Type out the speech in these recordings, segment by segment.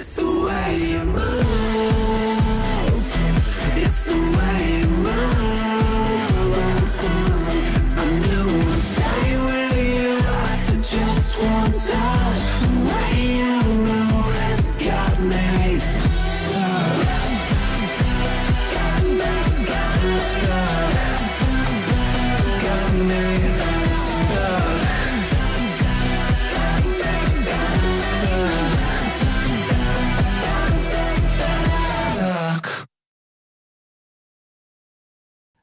It's the way you move.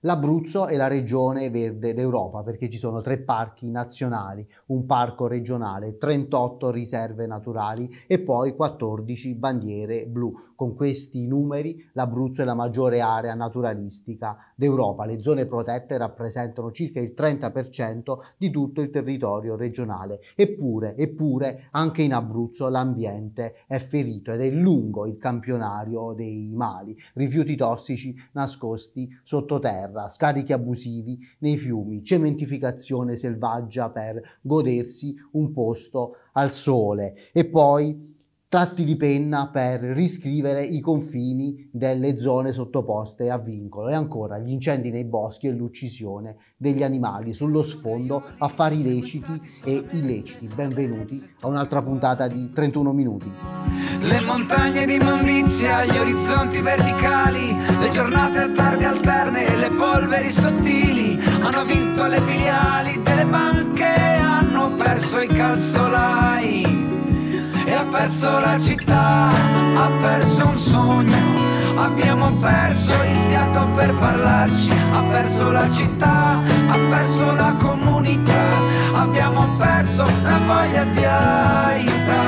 L'Abruzzo è la regione verde d'Europa perché ci sono tre parchi nazionali, un parco regionale, 38 riserve naturali e poi 14 bandiere blu. Con questi numeri l'Abruzzo è la maggiore area naturalistica d'Europa. Le zone protette rappresentano circa il 30% di tutto il territorio regionale. Eppure, eppure, anche in Abruzzo l'ambiente è ferito ed è lungo il campionario dei mali. Rifiuti tossici nascosti sottoterra scarichi abusivi nei fiumi, cementificazione selvaggia per godersi un posto al sole. E poi tratti di penna per riscrivere i confini delle zone sottoposte a vincolo e ancora gli incendi nei boschi e l'uccisione degli animali sullo sfondo affari leciti e illeciti. Benvenuti a un'altra puntata di 31 minuti. Le montagne di immondizia, gli orizzonti verticali, le giornate a targhe alterne, le polveri sottili, hanno vinto le filiali delle banche, hanno perso i calzolai. Ha perso la città, ha perso un sogno, abbiamo perso il fiato per parlarci, ha perso la città, ha perso la comunità, abbiamo perso la voglia di aiutarci.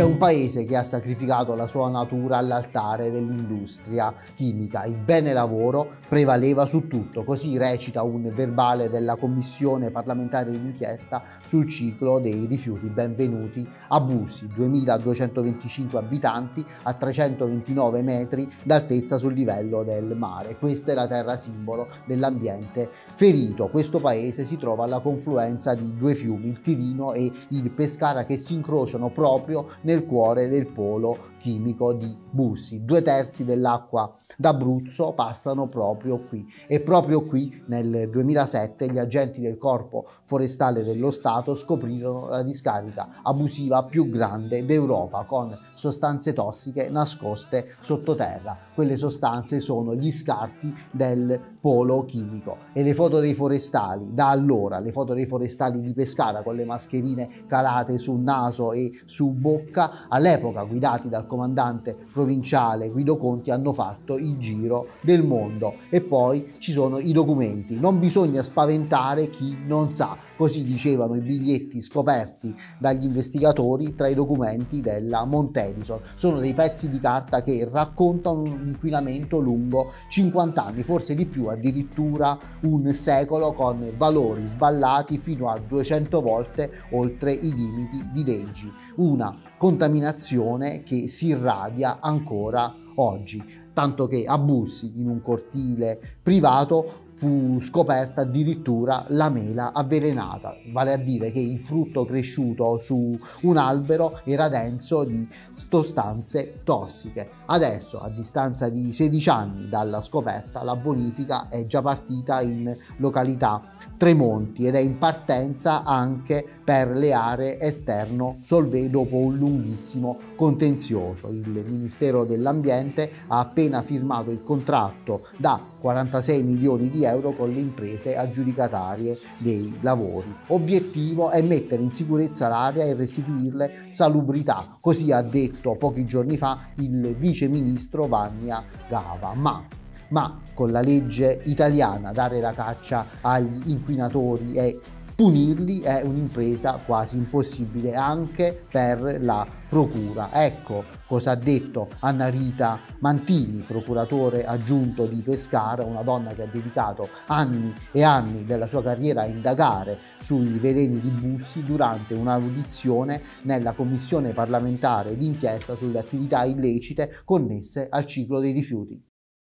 C'è un paese che ha sacrificato la sua natura all'altare dell'industria chimica. Il bene lavoro prevaleva su tutto, così recita un verbale della commissione parlamentare d'inchiesta sul ciclo dei rifiuti. Benvenuti a Busi, 2225 abitanti a 329 metri d'altezza sul livello del mare. Questa è la terra simbolo dell'ambiente ferito. Questo paese si trova alla confluenza di due fiumi, il Tirino e il Pescara, che si incrociano proprio nel cuore del polo chimico di Bussi. Due terzi dell'acqua d'Abruzzo passano proprio qui e proprio qui nel 2007 gli agenti del Corpo Forestale dello Stato scoprirono la discarica abusiva più grande d'Europa con sostanze tossiche nascoste sottoterra. Quelle sostanze sono gli scarti del polo chimico e le foto dei forestali da allora, le foto dei forestali di Pescara con le mascherine calate sul naso e su bocca, all'epoca guidati dal comandante provinciale Guido Conti hanno fatto il giro del mondo e poi ci sono i documenti. Non bisogna spaventare chi non sa, così dicevano i biglietti scoperti dagli investigatori tra i documenti della Montedison. Sono dei pezzi di carta che raccontano un inquinamento lungo 50 anni, forse di più, addirittura un secolo con valori sballati fino a 200 volte oltre i limiti di leggi. Una contaminazione che si irradia ancora oggi, tanto che a Bussi, in un cortile privato, fu scoperta addirittura la mela avvelenata, vale a dire che il frutto cresciuto su un albero era denso di sostanze tossiche. Adesso, a distanza di 16 anni dalla scoperta, la bonifica è già partita in località Tremonti ed è in partenza anche per le aree esterno Solvay dopo un lunghissimo contenzioso. Il Ministero dell'Ambiente ha appena firmato il contratto da 46 milioni di euro con le imprese aggiudicatarie dei lavori. Obiettivo è mettere in sicurezza l'area e restituirle salubrità, così ha detto pochi giorni fa il vice ministro Vannia Gava. Ma ma con la legge italiana dare la caccia agli inquinatori e punirli è un'impresa quasi impossibile anche per la procura. Ecco cosa ha detto Anna Rita Mantini, procuratore aggiunto di Pescara, una donna che ha dedicato anni e anni della sua carriera a indagare sui veleni di Bussi durante un'audizione nella commissione parlamentare d'inchiesta sulle attività illecite connesse al ciclo dei rifiuti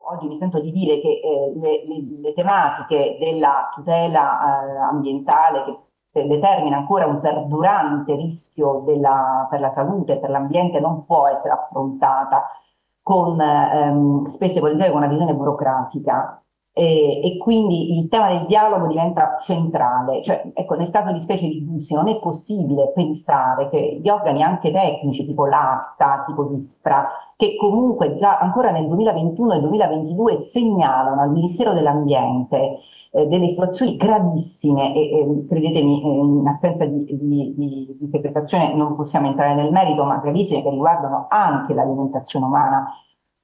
oggi mi sento di dire che eh, le, le, le, tematiche della tutela eh, ambientale che determina ancora un perdurante rischio della, per la salute, per l'ambiente, non può essere affrontata con ehm, spese politiche con una visione burocratica e, e, quindi il tema del dialogo diventa centrale. Cioè, ecco, nel caso di specie di Bussi non è possibile pensare che gli organi anche tecnici, tipo l'ACTA, tipo l'ISPRA, che comunque già ancora nel 2021 e 2022 segnalano al Ministero dell'Ambiente eh, delle situazioni gravissime e, e credetemi, eh, in assenza di, di, di, secretazione non possiamo entrare nel merito, ma gravissime che riguardano anche l'alimentazione umana.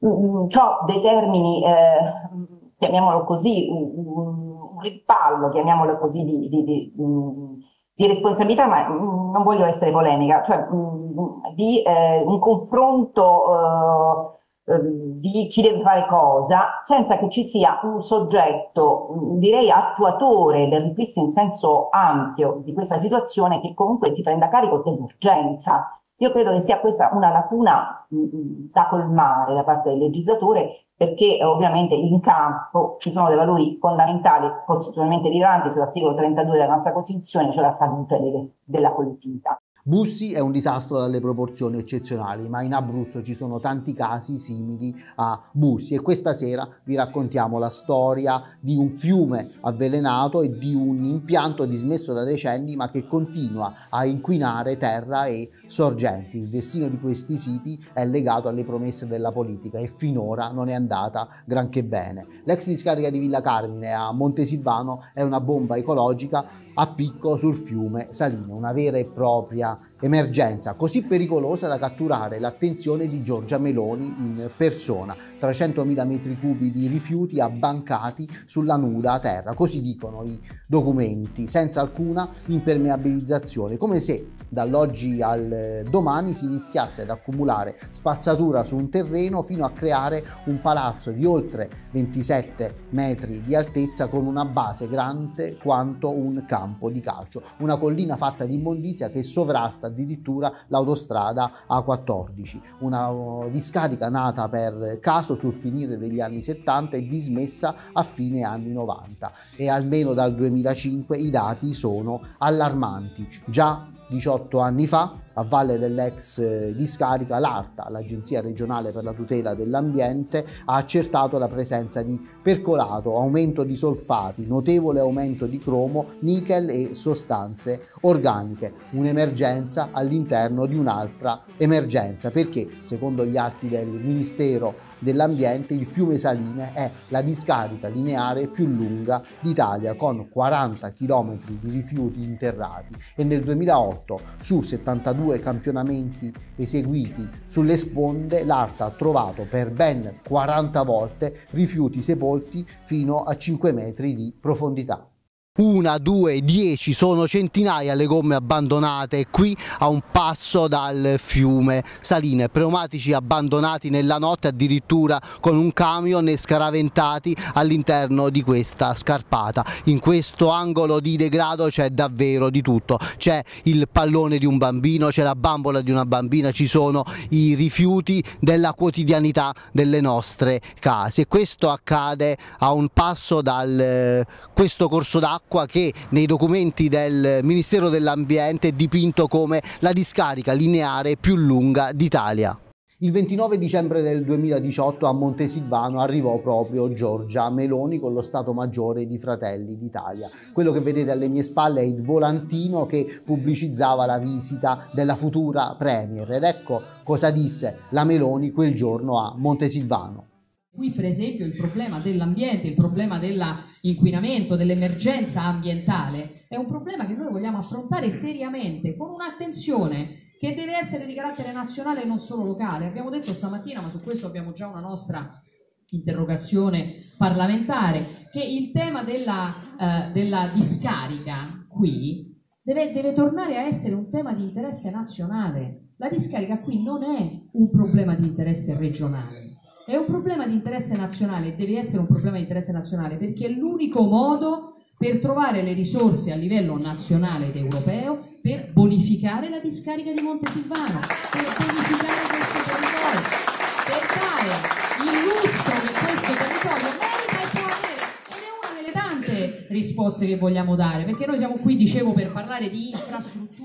Mm, ciò determini eh, chiamiamolo così, un, un rimpallo, chiamiamolo così, di, di, di, di, responsabilità, ma non voglio essere polemica, cioè di eh, un confronto eh, eh, di chi deve fare cosa, senza che ci sia un soggetto, direi attuatore del ripristino in senso ampio di questa situazione che comunque si prenda carico dell'urgenza. Io credo che sia questa una lacuna da colmare da parte del legislatore perché ovviamente in campo ci sono dei valori fondamentali, costituzionalmente rilevanti sull'articolo 32 della nostra Costituzione, cioè la salute delle, della collettività. Bussi è un disastro dalle proporzioni eccezionali, ma in Abruzzo ci sono tanti casi simili a Bussi e questa sera vi raccontiamo la storia di un fiume avvelenato e di un impianto dismesso da decenni ma che continua a inquinare terra e sorgenti. Il destino di questi siti è legato alle promesse della politica e finora non è andata granché bene. L'ex discarica di Villa Carmine a Montesilvano è una bomba ecologica a picco sul fiume Salino, una vera e propria emergenza così pericolosa da catturare l'attenzione di Giorgia Meloni in persona. 300.000 metri cubi di rifiuti abbancati sulla nuda terra, così dicono i documenti, senza alcuna impermeabilizzazione, come se dall'oggi al domani si iniziasse ad accumulare spazzatura su un terreno fino a creare un palazzo di oltre 27 metri di altezza con una base grande quanto un campo di calcio, una collina fatta di immondizia che sovrasta addirittura l'autostrada A14, una uh, discarica nata per caso sul finire degli anni 70 e dismessa a fine anni 90 e almeno dal 2005 i dati sono allarmanti. Già 18 anni fa a valle dell'ex eh, discarica, l'ARTA, l'Agenzia regionale per la tutela dell'ambiente, ha accertato la presenza di percolato, aumento di solfati, notevole aumento di cromo, nickel e sostanze organiche. Un'emergenza all'interno di un'altra emergenza, perché secondo gli atti del Ministero dell'Ambiente il fiume Saline è la discarica lineare più lunga d'Italia con 40 km di rifiuti interrati e nel 2008 su 72 due campionamenti eseguiti. Sulle sponde, l'Arta ha trovato per ben 40 volte rifiuti sepolti fino a 5 metri di profondità una, due, dieci, sono centinaia le gomme abbandonate qui a un passo dal fiume. Saline, pneumatici abbandonati nella notte addirittura con un camion e scaraventati all'interno di questa scarpata. In questo angolo di degrado c'è davvero di tutto, c'è il pallone di un bambino, c'è la bambola di una bambina, ci sono i rifiuti della quotidianità delle nostre case. E questo accade a un passo da questo corso d'acqua acqua che nei documenti del Ministero dell'Ambiente è dipinto come la discarica lineare più lunga d'Italia. Il 29 dicembre del 2018 a Montesilvano arrivò proprio Giorgia Meloni con lo Stato Maggiore di Fratelli d'Italia. Quello che vedete alle mie spalle è il volantino che pubblicizzava la visita della futura Premier ed ecco cosa disse la Meloni quel giorno a Montesilvano. Qui per esempio il problema dell'ambiente, il problema dell'inquinamento, dell'emergenza ambientale è un problema che noi vogliamo affrontare seriamente, con un'attenzione che deve essere di carattere nazionale e non solo locale. Abbiamo detto stamattina, ma su questo abbiamo già una nostra interrogazione parlamentare, che il tema della, eh, della discarica qui deve, deve tornare a essere un tema di interesse nazionale. La discarica qui non è un problema di interesse regionale è un problema di interesse nazionale, deve essere un problema di interesse nazionale perché è l'unico modo per trovare le risorse a livello nazionale ed europeo per bonificare la discarica di Montesilvano, per bonificare questo territorio, per dare il lustro che questo territorio merita e può avere. Ed è una delle tante risposte che vogliamo dare, perché noi siamo qui, dicevo, per parlare di infrastrutture.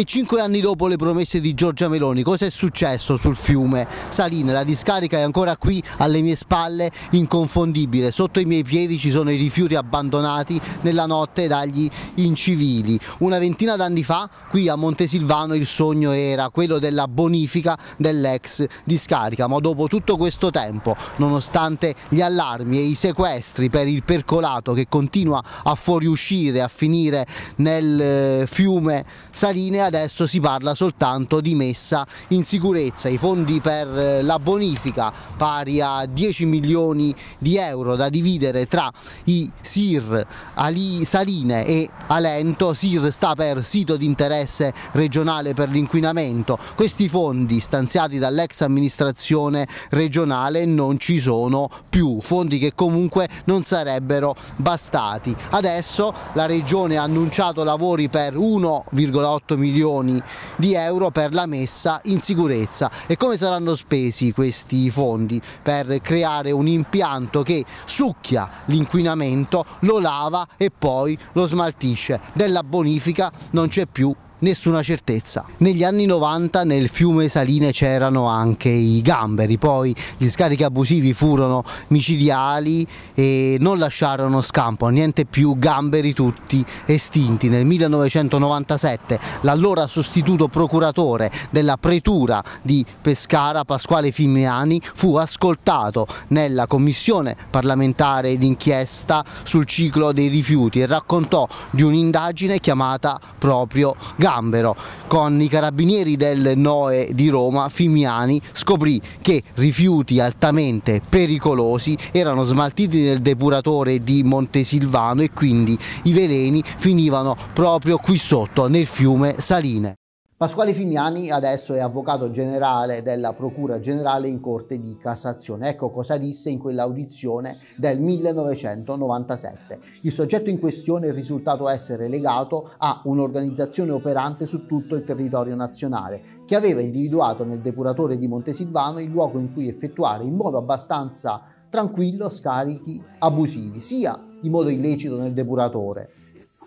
E cinque anni dopo le promesse di Giorgia Meloni, cosa è successo sul fiume Saline? La discarica è ancora qui alle mie spalle, inconfondibile. Sotto i miei piedi ci sono i rifiuti abbandonati nella notte dagli incivili. Una ventina d'anni fa, qui a Montesilvano, il sogno era quello della bonifica dell'ex discarica. Ma dopo tutto questo tempo, nonostante gli allarmi e i sequestri per il percolato che continua a fuoriuscire, a finire nel eh, fiume Saline, adesso si parla soltanto di messa in sicurezza. I fondi per eh, la bonifica pari a 10 milioni di euro da dividere tra i SIR Ali, Saline e Alento. SIR sta per sito di interesse regionale per l'inquinamento. Questi fondi stanziati dall'ex amministrazione regionale non ci sono più, fondi che comunque non sarebbero bastati. Adesso la regione ha annunciato lavori per 1,8 milioni milioni di euro per la messa in sicurezza. E come saranno spesi questi fondi? Per creare un impianto che succhia l'inquinamento, lo lava e poi lo smaltisce. Della bonifica non c'è più nessuna certezza. Negli anni 90 nel fiume Saline c'erano anche i gamberi, poi gli scarichi abusivi furono micidiali e non lasciarono scampo, niente più gamberi tutti estinti. Nel 1997 l'allora sostituto procuratore della pretura di Pescara, Pasquale Fimiani, fu ascoltato nella commissione parlamentare d'inchiesta sul ciclo dei rifiuti e raccontò di un'indagine chiamata proprio Gamberi Gambero. Con i carabinieri del NOE di Roma, Fimiani scoprì che rifiuti altamente pericolosi erano smaltiti nel depuratore di Montesilvano e quindi i veleni finivano proprio qui sotto nel fiume Saline. Pasquale Fimiani adesso è avvocato generale della Procura Generale in Corte di Cassazione. Ecco cosa disse in quell'audizione del 1997. Il soggetto in questione è risultato essere legato a un'organizzazione operante su tutto il territorio nazionale che aveva individuato nel depuratore di Montesilvano il luogo in cui effettuare in modo abbastanza tranquillo scarichi abusivi, sia in modo illecito nel depuratore,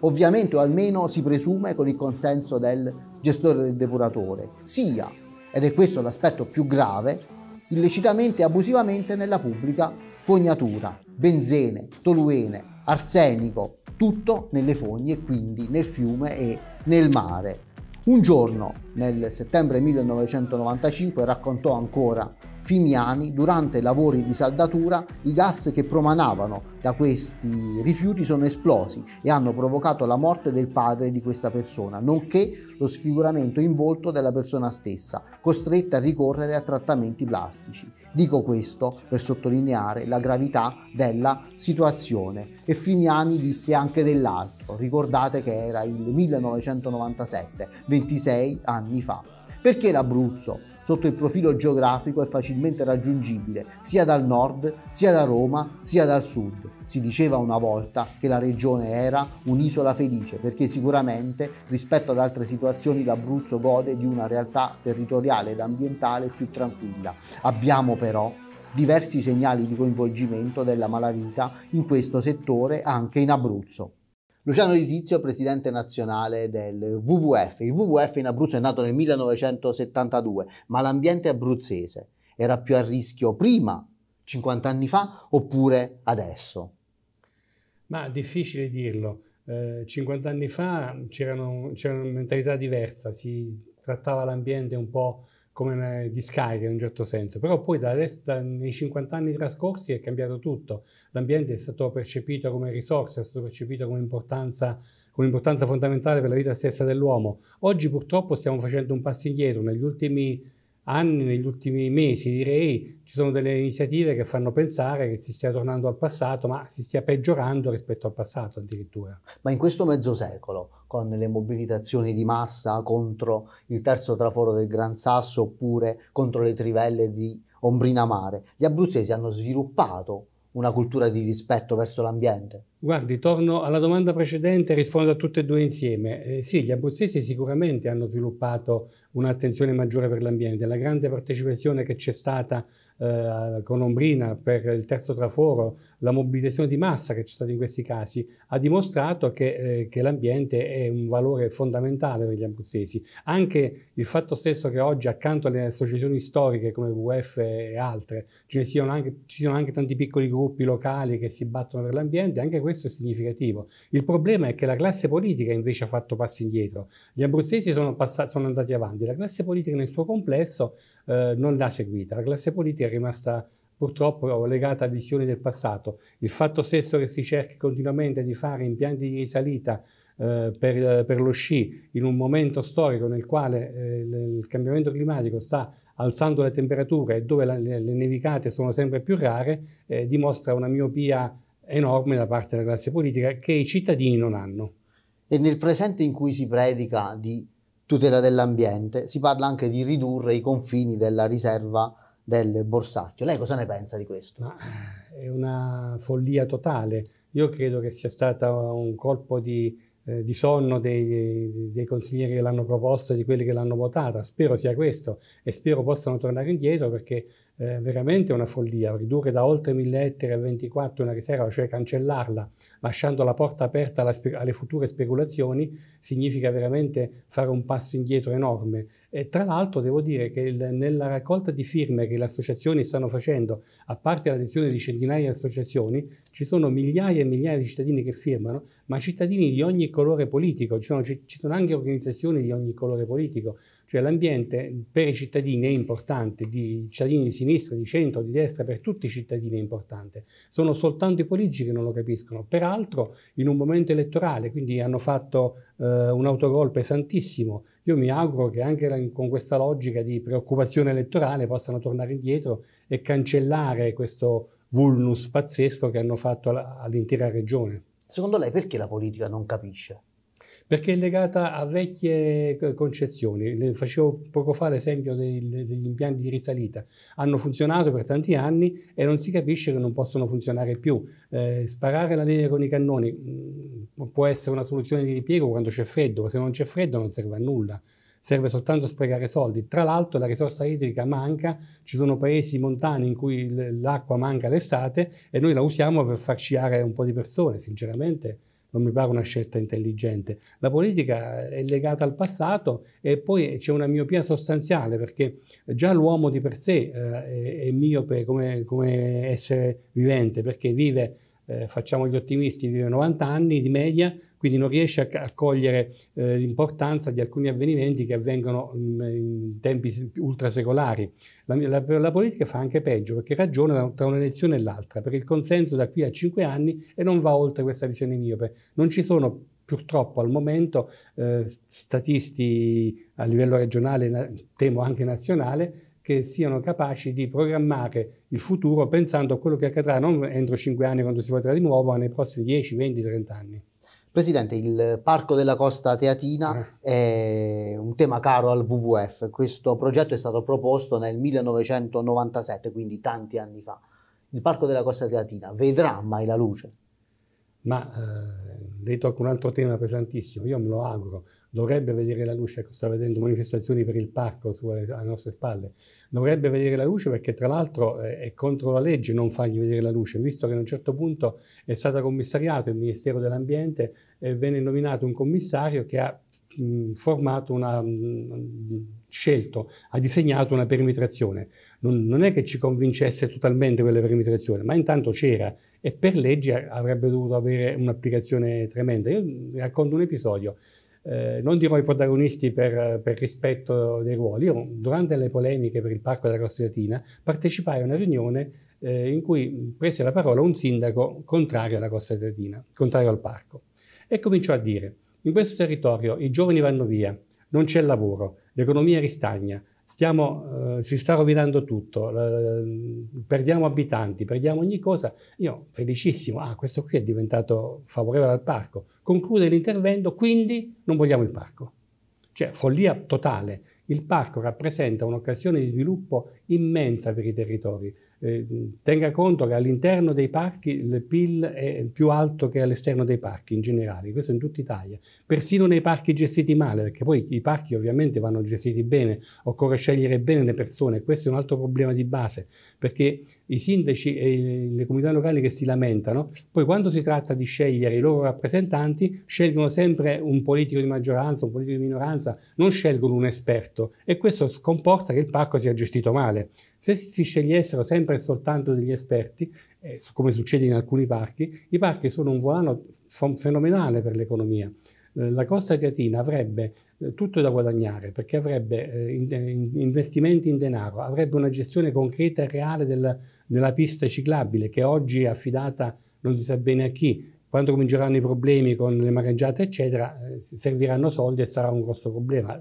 ovviamente o almeno si presume con il consenso del gestore del depuratore, sia, ed è questo l'aspetto più grave, illecitamente e abusivamente nella pubblica fognatura, benzene, toluene, arsenico, tutto nelle fogne e quindi nel fiume e nel mare. Un giorno, nel settembre 1995, raccontò ancora Fimiani, durante i lavori di saldatura i gas che promanavano da questi rifiuti sono esplosi e hanno provocato la morte del padre di questa persona, nonché lo sfiguramento in volto della persona stessa, costretta a ricorrere a trattamenti plastici. Dico questo per sottolineare la gravità della situazione. E Fimiani disse anche dell'altro, ricordate che era il 1997, 26 anni fa. Perché l'Abruzzo? Sotto il profilo geografico è facilmente raggiungibile sia dal nord, sia da Roma, sia dal sud. Si diceva una volta che la regione era un'isola felice perché sicuramente rispetto ad altre situazioni l'Abruzzo gode di una realtà territoriale ed ambientale più tranquilla. Abbiamo però diversi segnali di coinvolgimento della malavita in questo settore anche in Abruzzo. Luciano Di Tizio, presidente nazionale del WWF. Il WWF in Abruzzo è nato nel 1972, ma l'ambiente abruzzese era più a rischio prima, 50 anni fa, oppure adesso? Ma difficile dirlo. Eh, 50 anni fa c'era una mentalità diversa, si trattava l'ambiente un po' come discarica in un certo senso, però poi da adesso, da, nei 50 anni trascorsi è cambiato tutto, l'ambiente è stato percepito come risorsa, è stato percepito come importanza, come importanza fondamentale per la vita stessa dell'uomo. Oggi purtroppo stiamo facendo un passo indietro, negli ultimi anni, negli ultimi mesi direi, ci sono delle iniziative che fanno pensare che si stia tornando al passato, ma si stia peggiorando rispetto al passato addirittura. Ma in questo mezzo secolo, con le mobilitazioni di massa contro il terzo traforo del Gran Sasso oppure contro le trivelle di Ombrina Mare, gli abruzzesi hanno sviluppato una cultura di rispetto verso l'ambiente? Guardi, torno alla domanda precedente e rispondo a tutte e due insieme. Eh, sì, gli abruzzesi sicuramente hanno sviluppato un'attenzione maggiore per l'ambiente. La grande partecipazione che c'è stata eh, con Ombrina per il terzo traforo, la mobilitazione di massa che c'è stata in questi casi, ha dimostrato che, eh, che, l'ambiente è un valore fondamentale per gli abruzzesi. Anche il fatto stesso che oggi accanto alle associazioni storiche come WWF e altre ci siano, anche, ci siano anche tanti piccoli gruppi locali che si battono per l'ambiente, anche questo è significativo. Il problema è che la classe politica invece ha fatto passi indietro. Gli abruzzesi sono, sono andati avanti, la classe politica nel suo complesso eh, non l'ha seguita. La classe politica è rimasta purtroppo legata a visioni del passato. Il fatto stesso che si cerchi continuamente di fare impianti di risalita eh, per, per, lo sci in un momento storico nel quale eh, il cambiamento climatico sta alzando le temperature e dove la, le, le, nevicate sono sempre più rare, eh, dimostra una miopia enorme da parte della classe politica che i cittadini non hanno. E nel presente in cui si predica di tutela dell'ambiente, si parla anche di ridurre i confini della riserva del borsacchio. Lei cosa ne pensa di questo? Ma è una follia totale. Io credo che sia stato un colpo di, eh, di sonno dei, dei, consiglieri che l'hanno proposto e di quelli che l'hanno votata. Spero sia questo e spero possano tornare indietro perché eh, veramente una follia. Ridurre da oltre 1000 ettari a 24 una riserva, cioè cancellarla, lasciando la porta aperta alle future speculazioni, significa veramente fare un passo indietro enorme. E tra l'altro devo dire che il, nella raccolta di firme che le associazioni stanno facendo, a parte l'adesione di centinaia di associazioni, ci sono migliaia e migliaia di cittadini che firmano, ma cittadini di ogni colore politico, ci sono, ci sono anche organizzazioni di ogni colore politico. Cioè l'ambiente per i cittadini è importante, di cittadini di sinistra, di centro, di destra, per tutti i cittadini è importante. Sono soltanto i politici che non lo capiscono. Peraltro in un momento elettorale, quindi hanno fatto eh, un autogol pesantissimo. Io mi auguro che anche con questa logica di preoccupazione elettorale possano tornare indietro e cancellare questo vulnus pazzesco che hanno fatto all'intera regione. Secondo lei perché la politica non capisce? Perché è legata a vecchie concezioni. Facevo poco fa l'esempio degli impianti di risalita. Hanno funzionato per tanti anni e non si capisce che non possono funzionare più. Eh, sparare la linea con i cannoni mm, può essere una soluzione di ripiego quando c'è freddo, se non c'è freddo non serve a nulla serve soltanto a sprecare soldi. Tra l'altro la risorsa idrica manca, ci sono paesi montani in cui l'acqua manca l'estate e noi la usiamo per far sciare un po' di persone, sinceramente non mi pare una scelta intelligente. La politica è legata al passato e poi c'è una miopia sostanziale perché già l'uomo di per sé eh, è, miope come, come, essere vivente perché vive, eh, facciamo gli ottimisti, vive 90 anni di media, quindi non riesce a, a cogliere eh, l'importanza di alcuni avvenimenti che avvengono in, in tempi ultrasecolari. La, la, la, politica fa anche peggio perché ragiona tra un'elezione e l'altra, per il consenso da qui a cinque anni e non va oltre questa visione miope. Non ci sono purtroppo al momento eh, statisti a livello regionale, temo anche nazionale, che siano capaci di programmare il futuro pensando a quello che accadrà non entro cinque anni quando si voterà di nuovo, ma nei prossimi 10, 20, 30 anni. Presidente, il Parco della Costa Teatina eh. è un tema caro al WWF. Questo progetto è stato proposto nel 1997, quindi tanti anni fa. Il Parco della Costa Teatina vedrà mai la luce? Ma eh, tocca un altro tema pesantissimo, io me lo auguro dovrebbe vedere la luce, ecco, sta vedendo manifestazioni per il parco sulle, alle nostre spalle, dovrebbe vedere la luce perché tra l'altro è contro la legge non fargli vedere la luce, visto che a un certo punto è stato commissariato il Ministero dell'Ambiente e venne nominato un commissario che ha mh, formato una, mh, scelto, ha disegnato una perimetrazione. Non, non, è che ci convincesse totalmente quella perimetrazione, ma intanto c'era e per legge avrebbe dovuto avere un'applicazione tremenda. Io racconto un episodio eh, non dirò i protagonisti per, per, rispetto dei ruoli. Io, durante le polemiche per il Parco della Costa Latina, partecipai a una riunione eh, in cui prese la parola un sindaco contrario alla Costa Latina, contrario al parco, e cominciò a dire: in questo territorio i giovani vanno via, non c'è lavoro, l'economia ristagna, stiamo, eh, si sta rovinando tutto, eh, perdiamo abitanti, perdiamo ogni cosa. Io felicissimo, ah, questo qui è diventato favorevole al parco. Conclude l'intervento, quindi non vogliamo il parco. Cioè, follia totale. Il parco rappresenta un'occasione di sviluppo immensa per i territori. Eh, tenga conto che all'interno dei parchi il PIL è più alto che all'esterno dei parchi in generale, questo in tutta Italia, persino nei parchi gestiti male, perché poi i parchi ovviamente vanno gestiti bene, occorre scegliere bene le persone, questo è un altro problema di base, perché i sindaci e le comunità locali che si lamentano, poi quando si tratta di scegliere i loro rappresentanti, scelgono sempre un politico di maggioranza, un politico di minoranza, non scelgono un esperto e questo comporta che il parco sia gestito male. Se si scegliessero sempre e soltanto degli esperti, eh, come succede in alcuni parchi, i parchi sono un volano fenomenale per l'economia. Eh, la Costa Teatina avrebbe eh, tutto da guadagnare perché avrebbe eh, in, investimenti in denaro, avrebbe una gestione concreta e reale del, della pista ciclabile che oggi è affidata non si sa bene a chi, quando cominceranno i problemi con le mareggiate, eccetera, eh, serviranno soldi e sarà un grosso problema.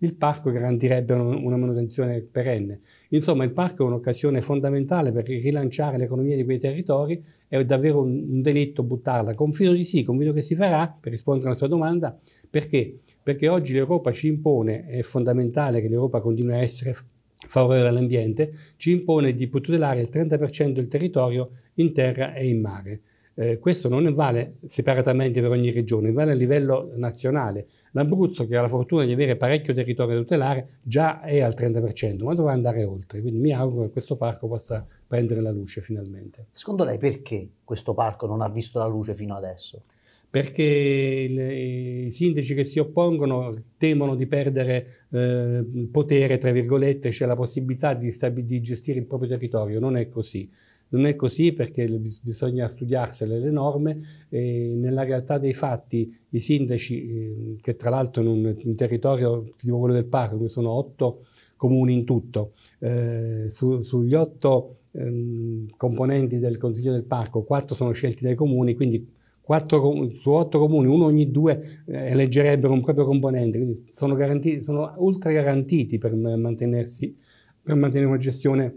Il parco garantirebbe una manutenzione perenne. Insomma, il parco è un'occasione fondamentale per rilanciare l'economia di quei territori, è davvero un, delitto buttarla. Confido di sì, confido che si farà, per rispondere alla sua domanda, perché? Perché oggi l'Europa ci impone, è fondamentale che l'Europa continui a essere favorevole all'ambiente, ci impone di tutelare il 30% del territorio in terra e in mare. Eh, questo non vale separatamente per ogni regione, vale a livello nazionale. L'Abruzzo, che ha la fortuna di avere parecchio territorio da tutelare, già è al 30%, ma dovrà andare oltre. Quindi mi auguro che questo parco possa prendere la luce finalmente. Secondo lei perché questo parco non ha visto la luce fino adesso? Perché i sindaci che si oppongono temono di perdere eh, potere, tra virgolette, cioè la possibilità di, di gestire il proprio territorio. Non è così. Non è così perché bisogna studiarsele le norme e nella realtà dei fatti i sindaci, eh, che tra l'altro in un, territorio tipo quello del parco, dove sono otto comuni in tutto, eh, su, sugli otto eh, componenti del Consiglio del Parco, quattro sono scelti dai comuni, quindi quattro, su otto comuni, uno ogni due eh, eleggerebbero un proprio componente, quindi sono, sono ultra garantiti per mantenersi, per mantenere una gestione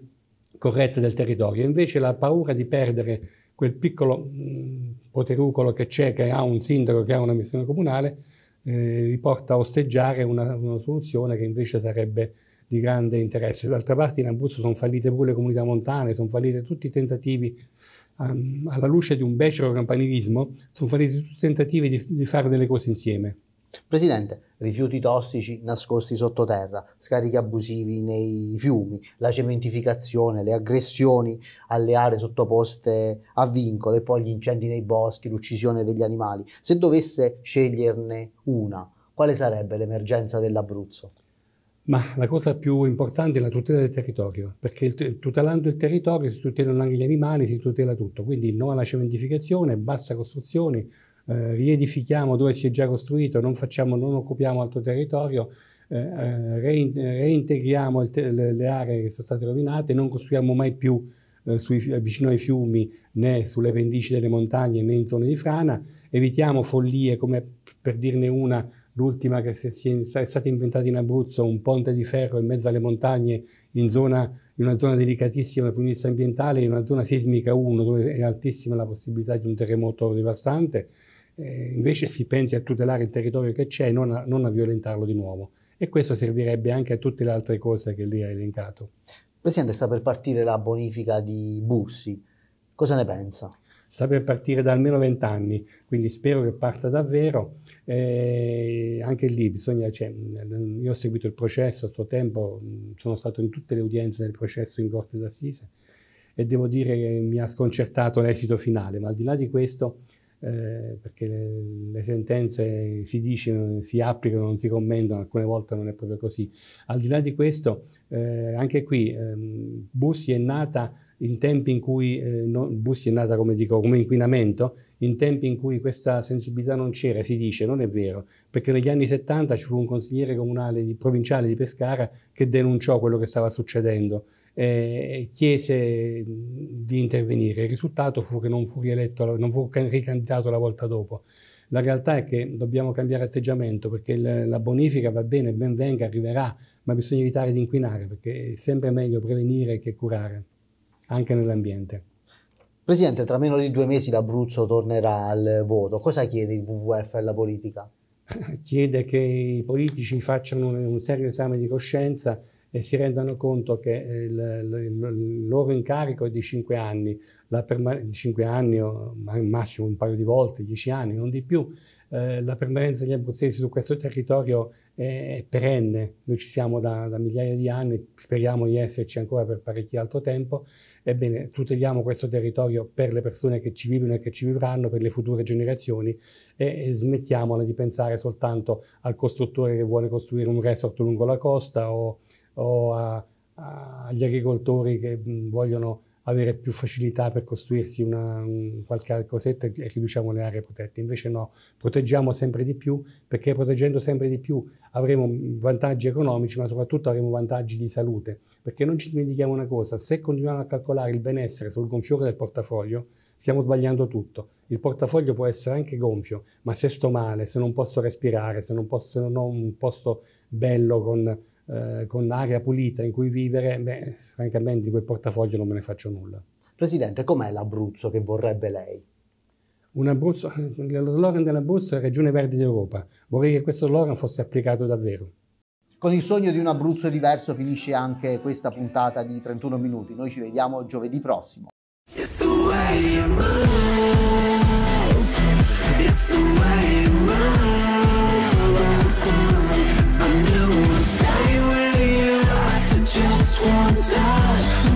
corretta del territorio. Invece la paura di perdere quel piccolo mh, poterucolo che c'è, che ha un sindaco, che ha una missione comunale, eh, li porta a osteggiare una, una, soluzione che invece sarebbe di grande interesse. D'altra parte in Abruzzo sono fallite pure le comunità montane, sono fallite tutti i tentativi, um, alla luce di un becero campanilismo, sono falliti tutti i tentativi di, di fare delle cose insieme. Presidente, rifiuti tossici nascosti sottoterra, scarichi abusivi nei fiumi, la cementificazione, le aggressioni alle aree sottoposte a vincolo e poi gli incendi nei boschi, l'uccisione degli animali. Se dovesse sceglierne una, quale sarebbe l'emergenza dell'Abruzzo? Ma la cosa più importante è la tutela del territorio, perché tutelando il territorio si tutelano anche gli animali, si tutela tutto. Quindi no alla cementificazione, bassa costruzioni, eh, riedifichiamo dove si è già costruito, non, facciamo, non occupiamo altro territorio, eh, eh reintegriamo te- le, le, aree che sono state rovinate, non costruiamo mai più eh, sui, vicino ai fiumi né sulle pendici delle montagne né in zone di frana, evitiamo follie come per dirne una l'ultima che è stata inventata in Abruzzo, un ponte di ferro in mezzo alle montagne in, zona, in una zona delicatissima dal punto di vista ambientale, in una zona sismica 1 dove è altissima la possibilità di un terremoto devastante eh, invece si pensi a tutelare il territorio che c'è e non a, non a violentarlo di nuovo. E questo servirebbe anche a tutte le altre cose che lei ha elencato. Presidente, sta per partire la bonifica di Bussi. Cosa ne pensa? Sta per partire da almeno vent'anni, quindi spero che parta davvero. Eh, anche lì bisogna, cioè, io ho seguito il processo a suo tempo, sono stato in tutte le udienze del processo in Corte d'Assise e devo dire che mi ha sconcertato l'esito finale, ma al di là di questo eh, perché le, le, sentenze si dice, si applicano, non si commentano, alcune volte non è proprio così. Al di là di questo, eh, anche qui ehm, Bussi è nata in tempi in cui, eh, no, Bussi è nata come dico, come inquinamento, in tempi in cui questa sensibilità non c'era, si dice, non è vero, perché negli anni 70 ci fu un consigliere comunale di, provinciale di Pescara che denunciò quello che stava succedendo eh, chiese di intervenire. Il risultato fu che non fu rieletto, non fu ricandidato la volta dopo. La realtà è che dobbiamo cambiare atteggiamento perché la bonifica va bene, ben venga, arriverà, ma bisogna evitare di inquinare perché è sempre meglio prevenire che curare, anche nell'ambiente. Presidente, tra meno di due mesi l'Abruzzo tornerà al voto. Cosa chiede il WWF alla politica? chiede che i politici facciano un serio esame di coscienza e si rendano conto che il, il, il loro incarico è di 5 anni, la perma- 5 anni o massimo un paio di volte, 10 anni, non di più, eh, la permanenza degli abruzzesi su questo territorio è, è perenne, noi ci siamo da, da, migliaia di anni, speriamo di esserci ancora per parecchio altro tempo, ebbene tuteliamo questo territorio per le persone che ci vivono e che ci vivranno, per le future generazioni e, e smettiamola di pensare soltanto al costruttore che vuole costruire un resort lungo la costa o, o a, a, agli agricoltori che vogliono avere più facilità per costruirsi una, un, qualche cosetta e riduciamo le aree protette. Invece no, proteggiamo sempre di più perché proteggendo sempre di più avremo vantaggi economici ma soprattutto avremo vantaggi di salute. Perché non ci dimentichiamo una cosa, se continuiamo a calcolare il benessere sul gonfiore del portafoglio stiamo sbagliando tutto. Il portafoglio può essere anche gonfio, ma se sto male, se non posso respirare, se non, posso, se non ho un posto bello con eh, con aria pulita in cui vivere, beh, francamente di quel portafoglio non me ne faccio nulla. Presidente, com'è l'Abruzzo che vorrebbe lei? Un Abruzzo, lo slogan dell'Abruzzo è Regione Verde d'Europa. Vorrei che questo slogan fosse applicato davvero. Con il sogno di un Abruzzo diverso finisce anche questa puntata di 31 minuti. Noi ci vediamo giovedì prossimo. It's the way you move. It's the way you move. Just one touch